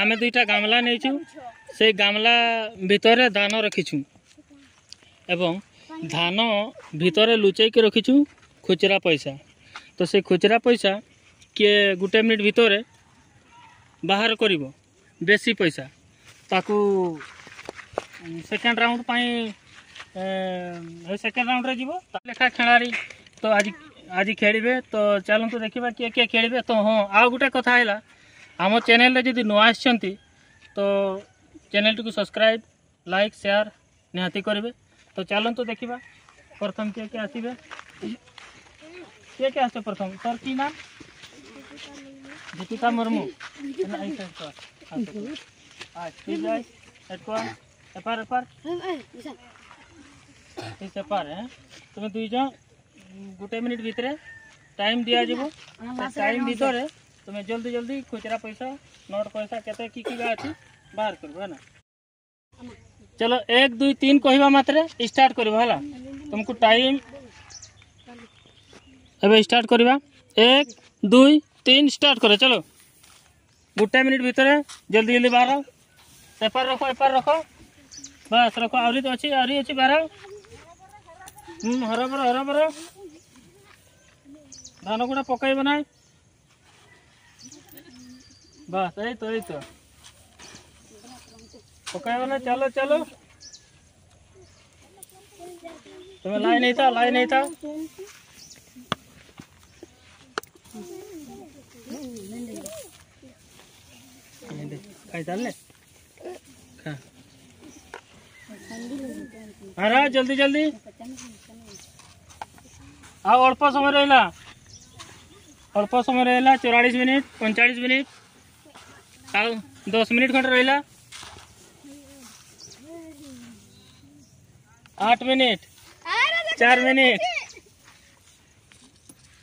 ଆମେ ଦୁଇଟା ଗାମଲା ନେଇଛୁ। ସେଇ ଗାମଲା ଭିତରେ ଧାନ ରଖିଛୁ। ଏବଂ ଧାନ ଭିତରେ ଲୁଚେଇକି ରଖିଛୁ ଖୁଚୁରା ପଇସା। ତ ସେ ଖୁଚୁରା ପଇସା କିଏ ଗୋଟେ ମିନିଟ୍ ଭିତରେ ବାହାର କରିବ ବେଶୀ ପଇସା। ତାକୁ ସେକେଣ୍ଡ ରାଉଣ୍ଡ ପାଇଁ ସେକେଣ୍ଡ ରାଉଣ୍ଡରେ ଯିବ। ତା ଲେଖା ଖେଳାଳି ତ ଆଜି ଆଜି ଖେଳିବେ। ତ ଚାଲନ୍ତୁ ଦେଖିବା କିଏ କିଏ ଖେଳିବେ। ତ ହଁ ଆଉ ଗୋଟେ କଥା आम चेल जी नुआ आ तो चैनल टी सब्सक्राइब लाइक सेयार निहाती करेंगे तो चलत तो देखा प्रथम किए किए आसवे किए किए आस प्रथम सर की नाम दीपिका मुर्मू एपार एपार तुम दुईज गोटे मिनिट भितर टाइम दिजाव टाइम भितर तो तुम्हें जल्दी जल्दी खुचरा पैसा નોટ पैसा કેતે કી કી बाहर છે चलो, एक दुई तीन कहवा मात्र स्टार्ट कर तुमको टाइम एवं स्टार्ट करवा एक दुई तीन स्टार्ट कर, चलो। गोटे मिनिट भितर, जल्दी जल्दी बाहर एपार रखो एपार रखो। बस, रखो। आहरी तो अच्छी आहरी अच्छी बाहर हर बर हर बर धान गुड़ा पकईब ना বাস এই তো এই তো পকাইও না चलो চলো তুমি लाई नहीं था, लाई नहीं था। खाई डाल अरे हाँ, जल्दी जल्दी। आ अल्प समय रहा अल्प समय रहा चौरालीस मिनिट पंचाश मिनिट। ଆଉ ଦଶ ମିନିଟ୍ ଖଣ୍ଡେ ରହିଲା ଆଠ ମିନିଟ୍ ଚାରି ମିନିଟ୍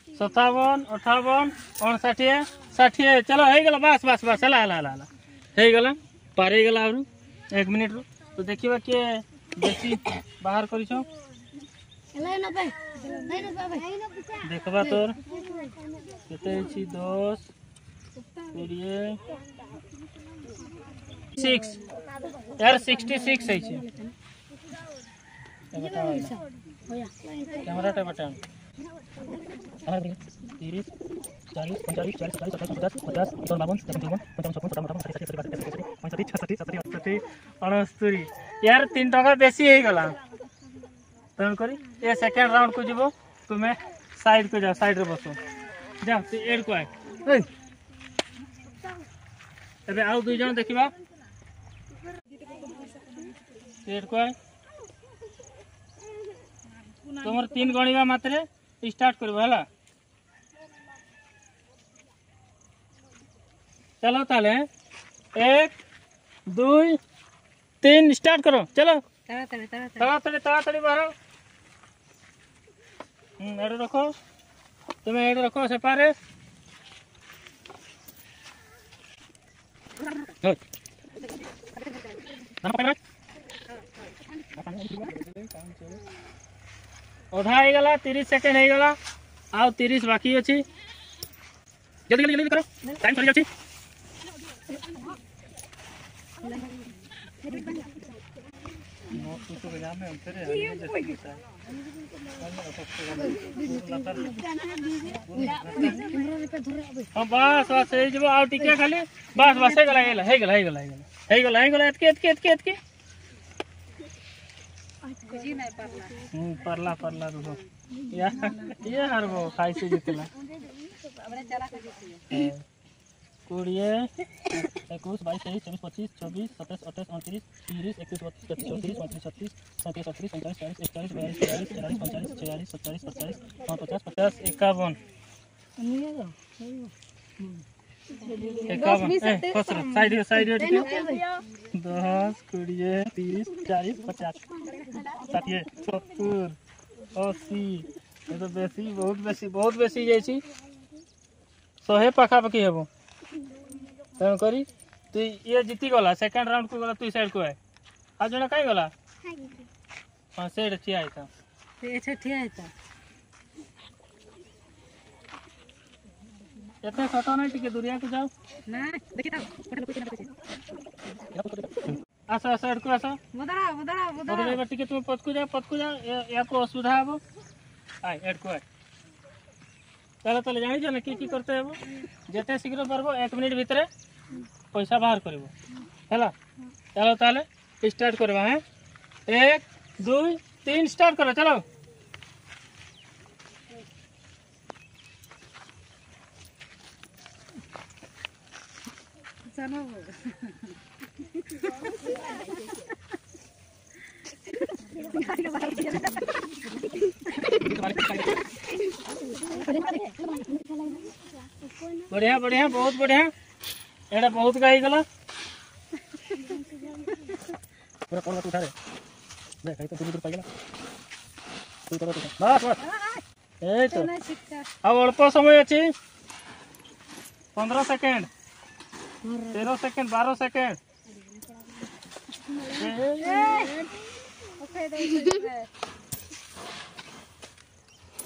ସତାବନ ଅଠାବନ ଅଣଷାଠିଏ ଷାଠିଏ ଚାଲ ହେଇଗଲା ବାସ୍ ବାସ୍ ବାସ୍ ହେଲା ହେଲା ହେଲା ହେଲା ହେଇଗଲା ପାର ହେଇଗଲା ଆହୁରି ଏକ ମିନିଟ୍ରୁ ତ ଦେଖିବା କିଏ ବେଶୀ ବାହାର କରିଛ देखबा तोर केते छी 10 सिक्स यार सिक्सटी सिक्स है कैमरा टाइम टाइम। तीस, चालीस, पैंतालीस, चालीस चालीस पचास पचास पचास इक्यावन बावन तिरपन चौवन पचावन सत्तावन अठावन साठ सत्तर बासठ पैंसठ छसठ सत्तर अठसठ अणस्तरी यार, तीन टाँग बेसी हो गला। तेणुकर ये सेकेंड राउंड को जीव। तुम्हें साइड को जाओ साइड रे जाओ एड को आए। ए। आउ देखा तुम तीन गणवा मात्र स्टार्ट कर चलो ताले एक दुई तीन स्टार्ट करो चलो तला তাড়াতাড়ি बाहर হুম এটা রাখো তুমি এটা রাখো সেপারে হ্যাঁ ଅଧା ହେଇଗଲା ତିରିଶ ସେକେଣ୍ଡ ହେଇଗଲା ଆଉ ତିରିଶ ବାକି ଅଛି। ଜଲ୍ଦି ଜଲ୍ଦି ଜଲ୍ଦି କର। ଟାଇମ୍ ସରିଯାଉଛି। ହଁ ବାସ୍ ବାସ୍ ହେଇଯିବ। ଆଉ ଟିକେ ଖାଲି ବାସ୍ ବାସ୍ ହେଇଗଲା ହେଇଗଲା ହେଇଗଲା ହେଇଗଲା ହେଇଗଲା ହେଇଗଲା ହେଇଗଲା ଏତ୍କି ଏତ୍କି ଏତ୍କି ଏତ୍କି ହୁଁ ପାରଲା ପାରଲା ରୁହ ଇଏ ଇଏ ହାରବ ଖାଇছে ଜିତିଲା କୋଡ଼ିଏ ଏକୋଇଶ ବାଇଶ ତେଇଶ ଚବିଶ ପଚିଶ ଛବିଶ ସତେଇଶ ଅଠେଇଶ ଅଣତିରିଶ ତିରିଶ ଏକୋଇଶ ବତିଶ ତେତିଶ ଚଉତିରିଶ ପଇଁତିରିଶ ଛତିଶ ସଇଁତିରିଶ ଅଠତିରିଶ ପଇଁଚାଳିଶ ଚାଳିଶ ଏକଚାଳିଶ ବୟାଳିଶ ତେୟାଳିଶ ଚଉରାଳିଶ ପଇଁଚାଳିଶ ଛୟାଳିଶ ସତଚାଳିଶ ସତଚାଳିଶ ପଚାଶ ପଚାଶ ଏକାବନ ଏକାବନ ଏ ଖସର ସାଇଡ୍ ସାଇଡ୍ ଟିକେ ଦଶ କୋଡ଼ିଏ ତିରିଶ ଚାଳିଶ ପଚାଶ ଷାଠିଏ ସତୁର ଅଶୀ ଏ ତ ବେଶୀ ବହୁତ ବେଶୀ ବହୁତ ବେଶୀ ହେଇଯାଇଛି ଶହେ ପାଖାପାଖି ହେବ ତେଣୁକରି ତୁଇ ଇଏ ଜିତିଗଲା ସେକେଣ୍ଡ ରାଉଣ୍ଡକୁ ଗଲା ତୁଇ ସାଇଡ୍କୁ ଆଏ ଆଉ ଜଣେ କାହିଁ ଗଲା ହଁ ସେଇଠି ଠିଆ ହେଇଥା ଠିଆ ହେଇଥା ଏତେ ଛୋଟ ନାହିଁ ଟିକେ ଦୂରିଆକୁ ଯାଉ ନା ଦେଖିଥାଉ ଆସ ଆସ ଏଠକୁ ଆସ ଟିକେ ତୁମେ ପଛକୁ ଯାଅ ପଛକୁ ଯାଅ ୟାକୁ ଅସୁବିଧା ହେବ ଆଏ ଏଠକୁ ଆଏ ତାହେଲେ ତାହେଲେ ଜାଣିଛ ନା କି କି କରତେ ହେବ ଯେତେ ଶୀଘ୍ର ପାରିବ ଏକ ମିନିଟ୍ ଭିତରେ ପଇସା ବାହାର କରିବ ହେଲା ଚାଲ ତାହେଲେ ଷ୍ଟାର୍ଟ କରିବା ହେଁ ଏକ ଦୁଇ ତିନି ଷ୍ଟାର୍ଟ କର ଚାଲ बढ़िया बढ़िया बहुत बढ़िया। एड़ा बहुत गाई गला। पूरा कौन उठा रे? ले कहीं तो दूर दूर पाइला तू करो तो बस बस। ए तो अब अल्प समय अछि। 15 सेकंड। ସେକେଣ୍ଡ ତେର ସେକେଣ୍ଡ ବାର ସେକେଣ୍ଡ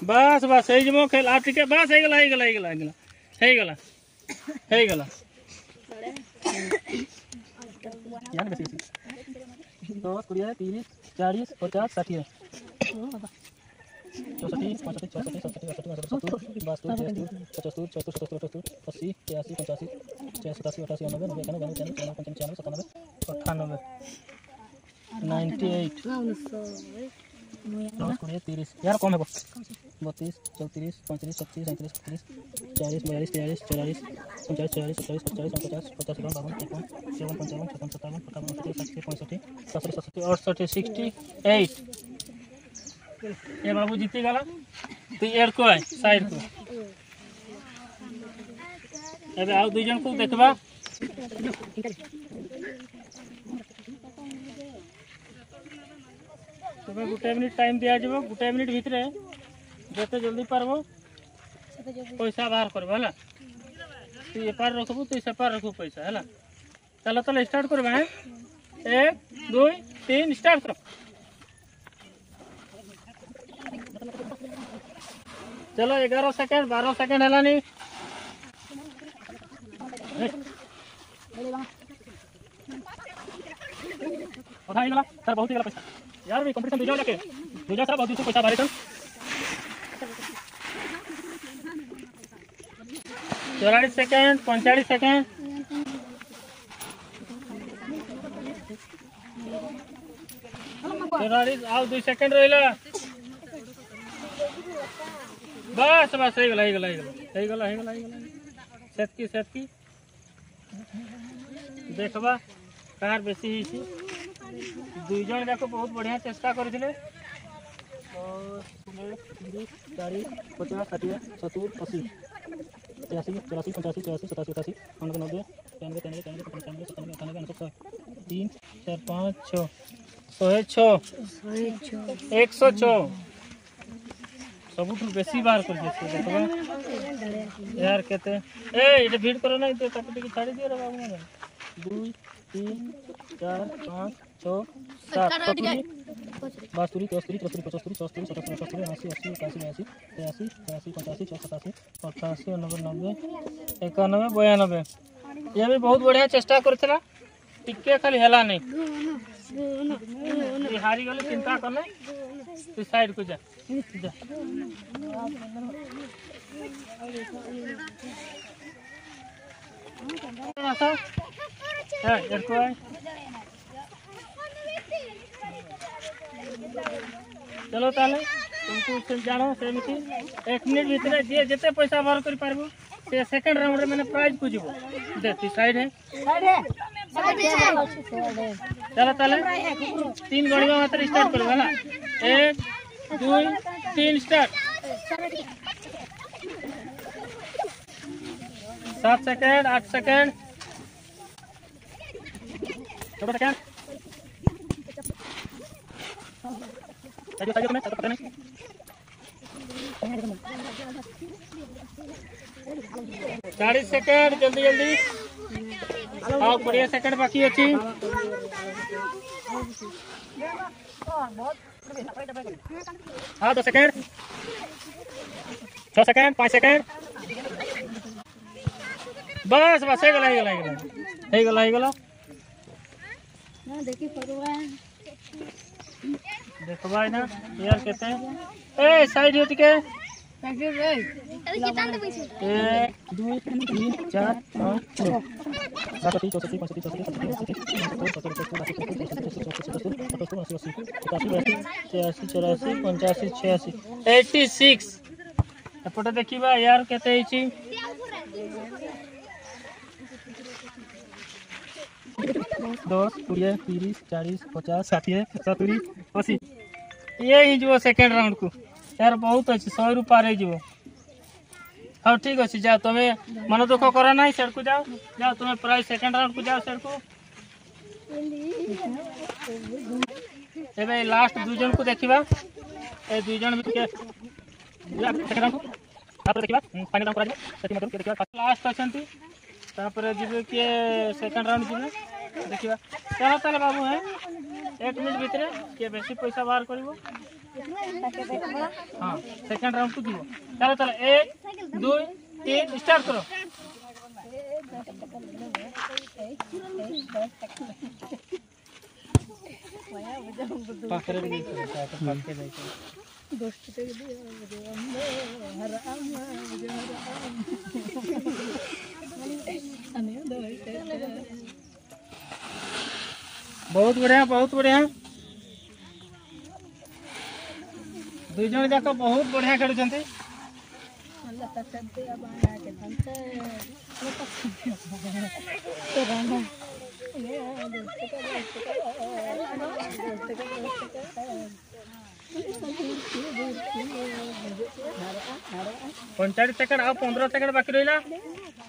ବାସ୍ ବାସ୍ ହେଇଯିବ ଖେଳ ଆଉ ଟିକେ ବାସ୍ ହେଇଗଲା ହେଇଗଲା ହେଇଗଲା ହେଇଗଲା ହେଇଗଲା ହେଇଗଲା ୟାର ବେଶୀ ଅଛି ଦଶ କୋଡ଼ିଏ ତିରିଶ ଚାଳିଶ ପଚାଶ ଷାଠିଏ ଚଉଷଠି ପଞ୍ଚଷଠି ଛଅଷଠି ସତଷଠି ଅଠଷଠି ଅଠଷଠି ସତୁରି ବାସ୍ତରି ତେସ୍ତରି ପଚସ୍ତରି ଛଅସ୍ତରି ସତସ୍ତରି ଅଠସ୍ତରି ଅଶୀ ତେୟାଅଶୀ ପଞ୍ଚାଅଶୀ ଛୟାଅଶୀ ସତାଅଶୀ ଅଠାଅଶୀ ଅନବେ ନବେ ଏକାନବେ ବାନବେ ତେୟାନବେ ଚଉରାନବେ ପଞ୍ଚାନବେ ଛିୟାନବେ ସତାନବେ ଅଠାନବେ ନାଇଣ୍ଟି ଏଇଟ୍ ଦଶ କୋଡ଼ିଏ ତିରିଶ ୟାର କମ୍ ହେବ ବତିଶ ଚଉତିରିଶ ପଇଁତିରିଶ ଛତିଶ ସଇଁତିରିଶ ସତତିରିଶ ଚାଳିଶ ବୟାଳିଶ ତେୟାଳିଶ ଚଉରାଳିଶ ପଇଁଚାଳିଶ ଛୟାଳିଶ ସତଚାଳିଶ ସତଚାଳିଶ ଅଣପଚାଶ ପଚାଶ ଏକାବନ ବାବନ ତେପନ ଚଉବନ ପଞ୍ଚାବନ ଛପନ ସତାବନ ଅଠାବନ ଅଣଷଠି ଷାଠିଏ ପଞ୍ଚଷଠି ସତଷଠି ସତଷଠି ଅଠଷଠି ସିକ୍ସଟି ଏଇଟ୍ ये बाबू जीती गला तू एड़ को है साइड को अबे आओ दुई जन को देखबा तुम्हें गुटे मिनट टाइम दिया जाव गोटे मिनिट भितर जिते जल्दी पारबो पैसा बाहर करबो हला तू एपार रखबू तू सेपार रखो पैसा हला चलो चलो स्टार्ट करबा है एक दुई तीन स्टार्ट करो चलो ग्यारह सेकेंड, बारह सेकेंड है उठा गला सर, बहुत ही पैसा। यार भी कंपटीशन दुजो लगे दुजो सर, बहुत पैसा बारे चौरालीस सेकेंड, पैंतालीस सेकेंड। चौरालीस, आओ दुई सेकेंड रहा बस बस ହେଇଗଲା ହେଇଗଲା ହେଇଗଲା ହେଇଗଲା ହେଇଗଲା ହେଇଗଲା ସେତ୍କି ସେତ୍କି ଦେଖବା କାହାର ବେଶୀ ହେଇଛି ଦୁଇ ଜଣ ଯାକ ବହୁତ ବଢ଼ିଆ ଚେଷ୍ଟା କରିଥିଲେ ଚାଳିଶ ପଚାଶ ଷାଠିଏ ସତୁରି ଅଶୀ ତେୟାଅଶୀ ଚଉରାଶୀ ପଞ୍ଚାଅଶୀ ଛୟାଅଶୀ ସତାଅଶୀ ଅଠାଅଶୀ ଅଣାନବେ ନବେ ତେୟାନବେ ତେୟାନବେ ତେୟାନବେ ପଞ୍ଚାନବେ ସତାନବେ ଅଠାନବେ ଅନେଶତ ଶହେ ତିନି ଚାରି ପାଞ୍ଚ ଛଅ ଶହେ ଛଅ ଏକଶହ ଛଅ ସବୁଠୁ ବେଶୀ ବାହାର କରିଛି ଦେଖବା यार କେତେ ଏ ଏଇଟା ଭିଡ଼ କର ନାହିଁ ତ ତାକୁ ଟିକେ ଛାଡ଼ି ଦିଅ ରେ ବାବୁ ମାନେ ଦୁଇ ତିନି ଚାରି ପାଞ୍ଚ ଛଅ ସାତ ସତୁରି ବାସ୍ତରି ତେସ୍ତରି ଚଉସ୍ତରି ପଚସ୍ତରି ଛଅସ୍ତରି ସତସ୍ତରି ଅଠସ୍ତରି ଅଣାଅଶୀ ଅଶୀ ଏକାଅଶୀ ବୟାଅଶୀ ତେୟାଅଶୀ ଛୟାଅଶୀ ପଞ୍ଚାଅଶୀ ଛଅ ସତାଅଶୀ ଅଠାଅଶୀ ଅନବେ ନବେ ଏକାନବେ ବୟାନବେ ଇଏ ବି ବହୁତ ବଢ଼ିଆ ଚେଷ୍ଟା କରିଥିଲା ଟିକେ ଖାଲି ହେଲା ନାହିଁ ଏ ହାରିଗଲେ ଚିନ୍ତା କଲେ ତୁ ସାଇଡ଼କୁ ଯା चलो ताले, तुमको जानो सेमती एक मिनट भितर जी जिते पैसा बाहर कर पारबो से सेकंड राउंड रे माने प्राइज को जीवो। देखती साइड है साइड है। चलो ताले, तीन गड़िया मात्र स्टार्ट करबो ना। एक দুই তিন স্টার্ট सात सेकेंड आठ सेकेंड चौदह सेकेंड चालीस सेकेंड जल्दी जल्दी. आओ, बढ़िया सेकेंड बाकी अच्छी हाँ दो सेकेंड। छः सेकेंड, पाँच सेकेंड। बस बस हे गला हे गला हे गला हे गला देखो भाई ना, यार कहते हैं। ए, साइड हट के एक दो तीन चार पाँच छः एट्टी सिक्स एपटे देखा यार के दस कोड़े तीस, चालीस, पचास षाठी सतुरी अशी ये जो सेकेंड राउंड को। यार बहुत अच्छे शहे रु पार हो ଠିକ ଅଛି ଯାଅ ତମେ ମନ ଦୁଃଖ କର ନାହିଁ ସେଡ଼କୁ ଯାଅ। ଯାଅ ତମେ ପ୍ରାୟ ସେକେଣ୍ଡ ରାଉଣ୍ଡକୁ ଯାଅ ସେଡ଼କୁ ଏବେ ଲାଷ୍ଟ ଦୁଇ ଜଣକୁ ଦେଖିବା। ଏ ଦୁଇ ଜଣ ଟିକେ ସେକେଣ୍ଡ ରାଉଣ୍ଡକୁ ତାପରେ ଦେଖିବା ଫାଇନାଲ ରାଉଣ୍ଡ କରାଯିବ। ସେଠି ମଧ୍ୟ ଦେଖିବା। ଲାଷ୍ଟ ଅଛନ୍ତି। ତାପରେ ଯିବେ କିଏ ସେକେଣ୍ଡ ରାଉଣ୍ଡ ଯିବେ ଦେଖିବା ଚାଲ ତାହେଲେ ବାବୁ ହେ ଏକ ମିନିଟ୍ ଭିତରେ କିଏ ବେଶୀ ପଇସା ବାହାର କରିବ ହଁ ସେକେଣ୍ଡ ରାଉଣ୍ଡକୁ ଯିବ ଚାଲ ଚାଲ ଏକ ଦୁଇ ତିନ ଷ୍ଟାର୍ଟ କର ପାଖରେ ବି ଦେଇଥିବ, ପାଖରେ ଦେଇଥିବ। ବହୁତ ବଢିଆ ବହୁତ ବଢିଆ ଦୁଇ ଜଣ ଯାକ ବହୁତ ବଢିଆ ଖେଳୁଛନ୍ତି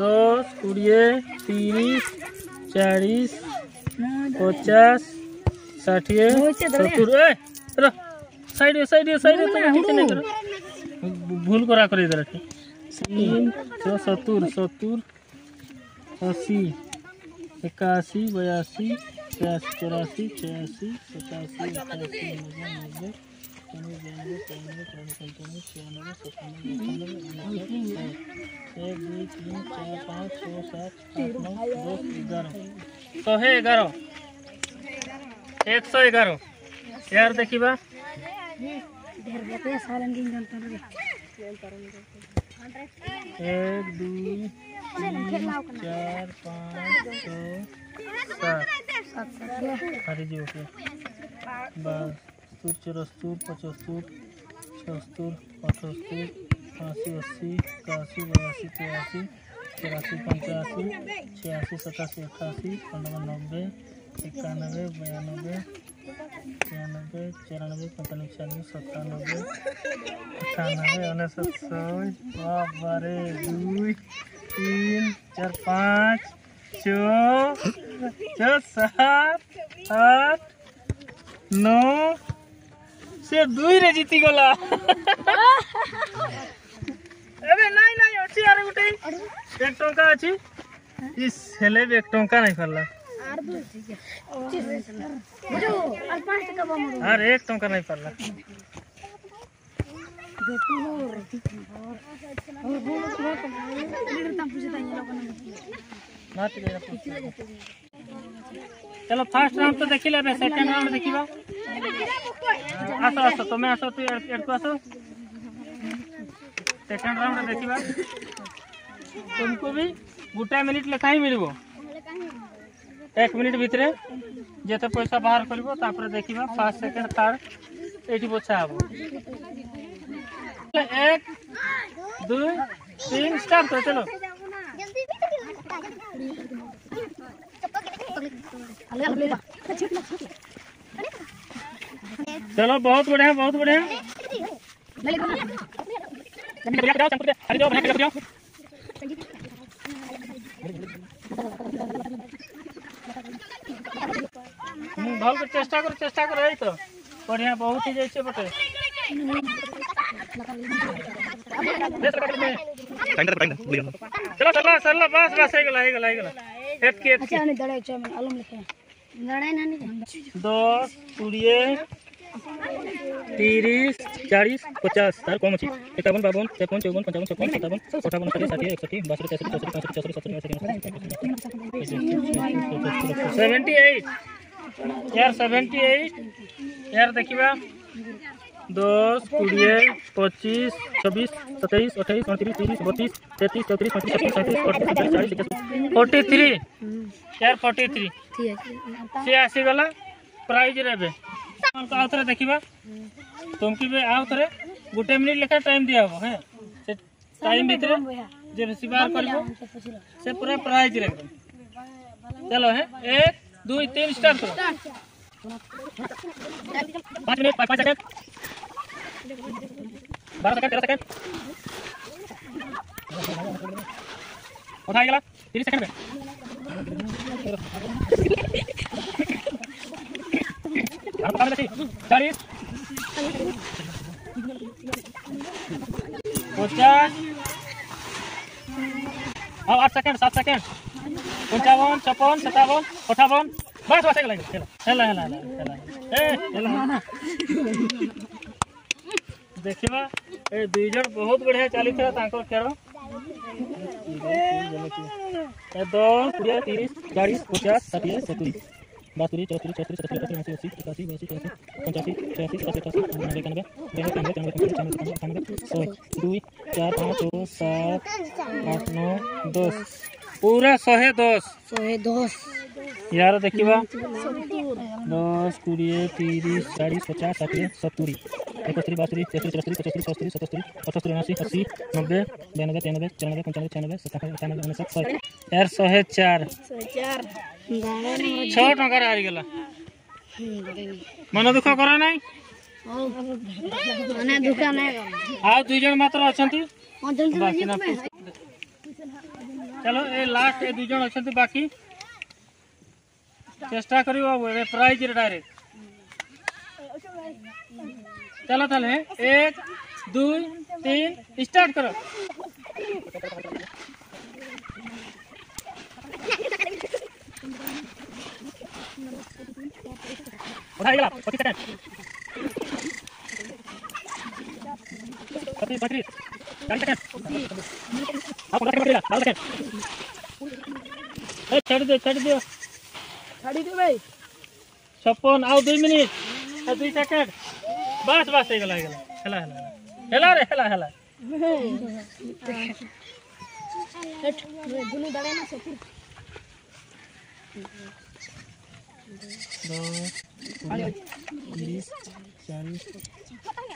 दस कोड़े तीस, चालीस, पचास षाठिए करो। भूल करा कर इधर तीन छः सत्तर सत्तर, अस्सी, इक्यासी, बयासी चौरासी, छियासी, सतासी अठासी नब्बे नब्बे बयानवे तिरानवे पंचानवे छियानवे सतानवे अठानवे उनसठ एक दो तीन चार पाँच छः सात नौ दस ग्यारह। सौ ग्यारह एक सौ ग्यारह। यार देखिबा। एक दुई तीन चार, पाँच छः सात। हारी ओके बासठ चौहत्तर, पचहत्तर, छहत्तर, अठहत्तर अस्सी अस्सी, इक्यासी, बयासी, तिरासी, चौरासी, पंचासी, छियासी, सतासी, अट्ठासी नब्बे इक्यानवे बयानबे तिरानबे चौरानबे पैंतानवे छियानवे सत्तानबे अठानबे उनसठ सौ बारे तीन, चार, पाँच छः, सात, आठ, नौ ସେ ଦୁଇରେ ଜିତିଗଲା। ଏବେ ନାଇଁ ନାଇଁ ଅଛି ଆରେ ଗୋଟେ। ଏକ ଟଙ୍କା ଅଛି। ଇସ୍ ହେଲେ ବି ଏକ ଟଙ୍କା ନାଇଁ ପାରିଲା ଆରେ ଏକ ଟଙ୍କା ନାଇଁ ପାରିଲା ନା ଟିକେ ଏଇଟା ପଛରେ। चलो फ़र्स्ट राउंड तो देखिले अबे सेकंड राउंड देखिबा आस, आसो तुमे आस तू एड़को आसो। सेकंड राउंड देखिबा तुमको भी गोटे मिनिट लेखा ही मिलबो एक मिनिट भितरे, जेते पैसा बाहर कर देखा फास्ट सेकेंड थार्ड ये एठी पोछा एक, दु, तीन स्टार्ट चलो। चलो बहुत बढ़िया बहुत बढ़िया भल कर चेस्टा कर चेष्टा कर तो बढ़िया बहुत ही जैसे बटे चलो चलो चलो बस बस हे गला हे गला हे गला हेत के हेत के अच्छा ने दड़े छ आलम लिखे दस कड़े तीस चालीस पचास तार कम अच्छे इक्यावन बावन तेपन चौवन पंचावन छप्पन सतावन अठावन चालीस षाठी एकसठी बासठ तेसठ चौसठ पैंसठ छियासठ सत्तर सेवेंटी एट यार सेवेंटी एट यार देखा दस कोड़े पच्चीस छब्बीस सत्ताईस अट्ठाईस उनतीस तीस बत्तीस तैंतीस चौंतीस पैंतीस छत्तीस सैंतीस अड़तीस चालीस फोर्टी थ्री यार फोर्टी थ्री सी आसीगला प्राइज रे आउ थे देखा तुमकी भी आउ थे गोटे मिनिट लेखा टाइम दिया है? से टाइम भितर जे रिसीवर कर से पूरा प्राइज रे चलो है? एक दुई तीन स्टार्ट करो। पाँच मिनट, पाँच सेकंड। बारह सेकंड, तेरह सेकंड। उठाइएगा तीस सेकंड में। चालीस। पचास अब आठ सेकंड, सात सेकंड। पंचावन छप्पन, सत्तावन, अठावन। बस बस खेला खेला खेला खेला देखिबा ए दुई बहुत बढ़िया चलीथला तांको खेल ए, दो, कुड़िया, तीस, चालीस, पचास षाठी सतुरी बासुरी चौसरी चौसरी सतहत्तर अस्सी उनासी, अस्सी, इक्यासी, बयासी चौरासी पंचासी, छियासी सतासी अठासी नब्बे, इक्यानवे बयानवे तिरानवे चौनवे पंचानवे पचानवे अठानवे चार छः सात, आठ, नौ, दस। पूरा शहे दस। यार देखिए दस कोड़े तीस चालीस पचास षाठिए सतुरी एकस्तरी बास्तरी तेस्तरी चौस्तरी पचस्तरी छस्तरी सतस्तरी अठस्तरी उनासी अस्सी नब्बे बयानबे तिरानबे चौरानबे पंचानबे छियानबे सतानबे अठानबे उनसठ सौ चार। छः टकर मन दुख कर ना आ दुई जन मात्र अछंती? चलो ए लास्ट ए दुई जन अछंती बाकी। अब ए प्राइज डायरेक्ट चलो ताले, एक, दुई, तीन स्टार्ट करो। पच्चीस पच्चीस चालीस सेकंड बारह सेकंड ए छाड़ दे। ছাড়ি দে ভাই স্বপন আও 2 মিনিট আর 2 সেকেন্ড বাস বাস হয়ে গেল হয়ে গেল হেলা হেলা হেলা রে হেলা হেলা হেট গুনু দাঁড়ায় না সপুর दस बीस चालीस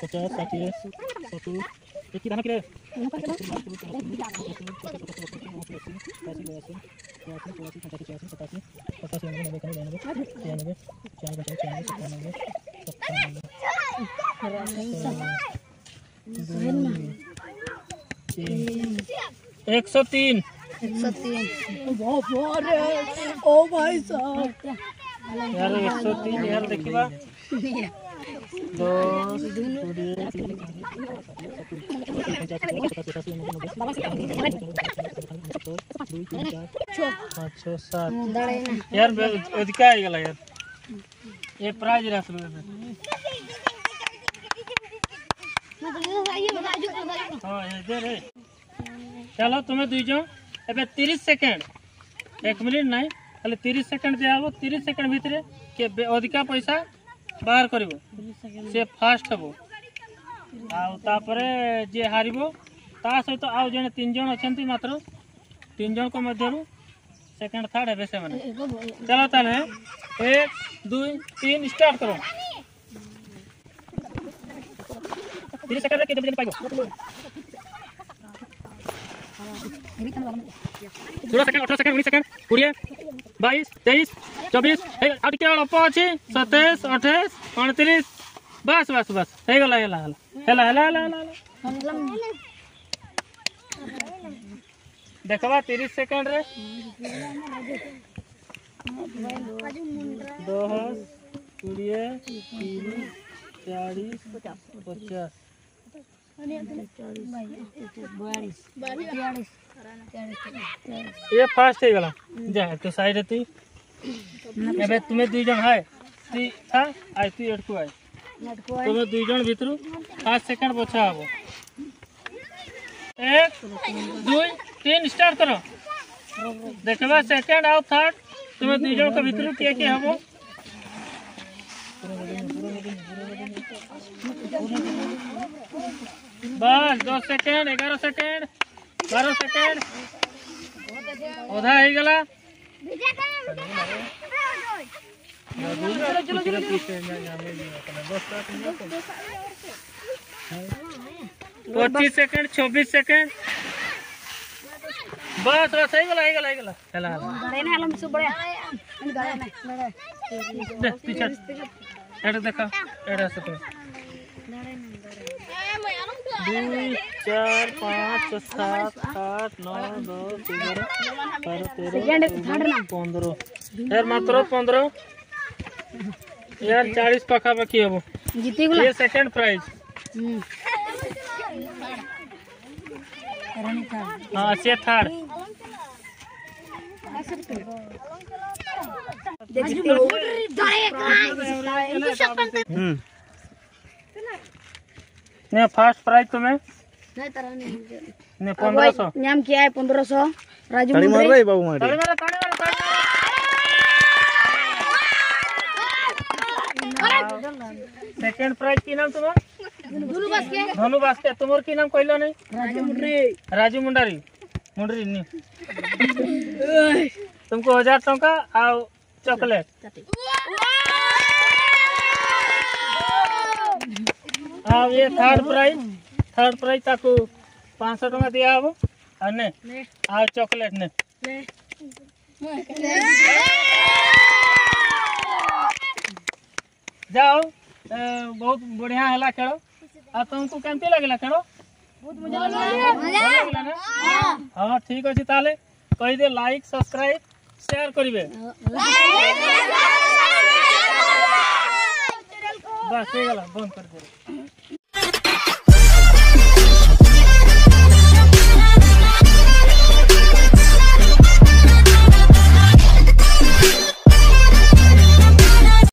पचास साठ सत्तर एक ही दाना किरे एक सौ तीन। ओ भाई साहब यार एक सौ तीन यार देखिबा यार यार ये प्राइज रहा चलो तुम्हें दीजो एबे 30 सेकंड एक मिनट ना खाली 30 सेकेंड दिया तीस सेकेंड भितर अधिका पैसा କିଏ ବେ- ଅଧିକା ପଇସା ବାହାର କରିବ? ସେ ଫାଷ୍ଟ ହେବ। ଆଉ ତାପରେ ଯିଏ ହାରିବ ତା ସହିତ ଆଉ ଜଣେ ତିନି ଜଣ ଅଛନ୍ତି ମାତ୍ର। ତିନି ଜଣଙ୍କ ମଧ୍ୟରୁ ସେକେଣ୍ଡ ଥାର୍ଡ ହେବେ ସେମାନେ। ଚାଲ ତାହେଲେ ଏକ ଦୁଇ ତିନି ଷ୍ଟାର୍ଟ କର। ତିରିଶ ସେକେଣ୍ଡରେ କିଏ ଜଲ୍ଦି ଜଲ୍ଦି ପାଇବ? ଷୋହଳ ସେକେଣ୍ଡ ଅଠର ସେକେଣ୍ଡ ଉଣେଇଶ ସେକେଣ୍ଡ କୋଡ଼ିଏ। बाईस, तेईस, चौबीस पची सतैश अठाईस अड़तीस। बस बस बस। है देखवा तीस सेकेंड रे। दस कोड़े तीस चालीस, पचास। बयालीस। ये फास्ट है गला। जा तो साइड है तू। एबे तुम्हें दुई जन है। तू, था आई तू एडकू आई तुम्हें दुई जन भितर। पाँच सेकंड बचा हबो एक, दुई, तीन स्टार्ट करो। देखबा सेकंड आउ थर्ड तुम्हें दुई जन के भितर किए किए हबो बस दस सेकंड ग्यारह सेकंड बारह सेकेंड ओधा पचीस पच्चीस सेकेंड चौबीस सेकेंड। बस बस देख देखा दुई चार पाँच सात आठ नौ दस ग्यारह बारह तेरह पंद्रह यार मात्र पंद्रह यार चालीस पखापाखि हम ये सेकंड प्राइज हाँ से थर्ड देख ने फ़र्स्ट प्राइज तुम्हें नहीं तरह नहीं ने 1500 नाम किया है 1500 राजू ताली मार रही बाबू मारी ताली मार ताली मार ताली मार सेकंड प्राइज की नाम तुम्हारा धनु बास्के धनु बास्के तुम्हार की नाम कहलो नहीं राजू मुंडरी राजू मुंडारी मुंडरी नहीं तुमको 1000 टका और चॉकलेट हाँ ये थर्ड प्राइज थर्ड प्राइज तक पाँच सौ टका दिया अब ने आ चॉकलेट ने जाओ बहुत बढ़िया हला खेलो आ तुमको केमती लगला खेलो हाँ ठीक अच्छे ताले कही दे लाइक सब्सक्राइब शेयर करिवे बस हो गला बंद कर दे